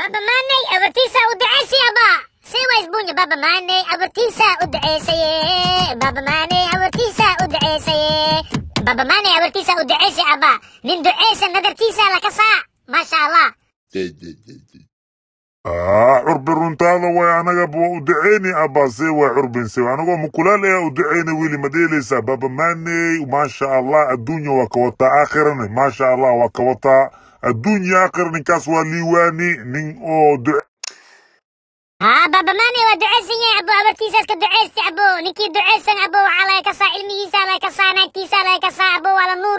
baba maanay abartiisa u duceysay aba see waa isbuunya baba maanay abartiisa u duceysaye baba maanay abartiisa u duceysaye baba maanay abartiisa u duceysay aba nin duceysa nadartiisa la kasaa maasha allah curbi runtaada way anagaba waa u duceyni abase waa curbinse anagoo mukulaal ayaa u duceyna weli madeeleysaa baba maaney maasha allah adduunya waa ka wataa aakhirane maasha allah waa ka الدنيا كر نكاسوا ليواني نين دع ها بابا ماني ودعسني يا ابو ابرتيسس كدعس يا ابو نكي دعسن ابو عليك صا علمي يسالك صا نكتي سالك صا ابو ولا نو